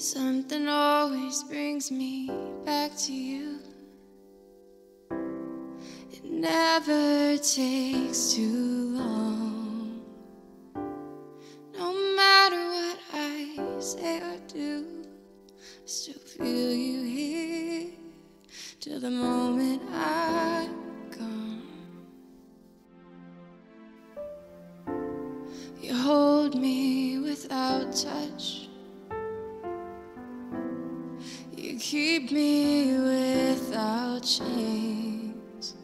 Something always brings me back to you. It never takes too long. No matter what I say or do, I still feel you here till the moment I'm gone. You hold me without touch. Keep me without chains.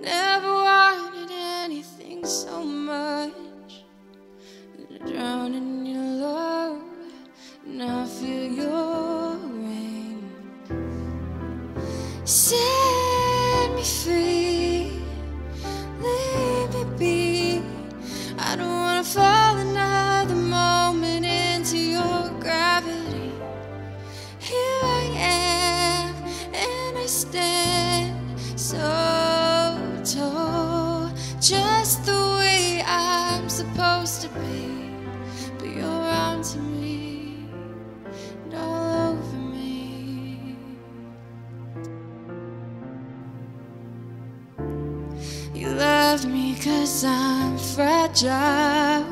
Never wanted anything so much than to drown in your love, and I feel your rain. Set me free, so tall, just the way I'm supposed to be. But you're onto me, and all over me. You love me cause I'm fragile.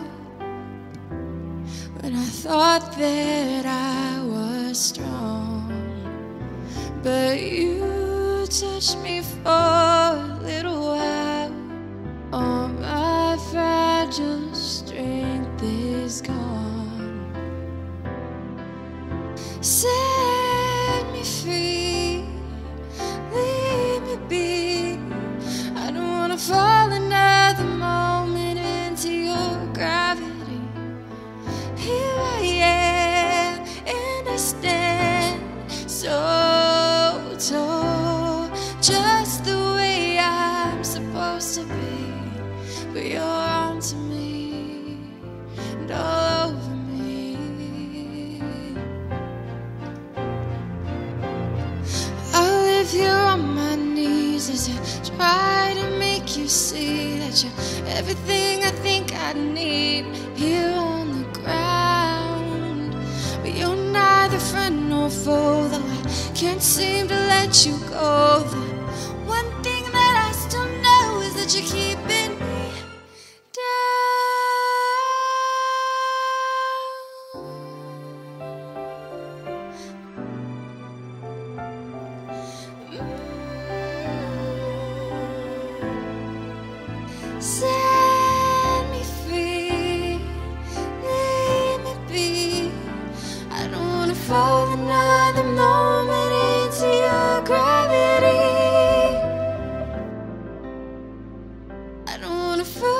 When I thought that I was strong, but you touched me a little while. All my fragile strength is gone. Set you're me, and all over me. I'll live here on my knees as I try to make you see that you're everything I think I need here on the ground. But you're neither friend nor foe, though I can't seem to let you go. Wanna fall.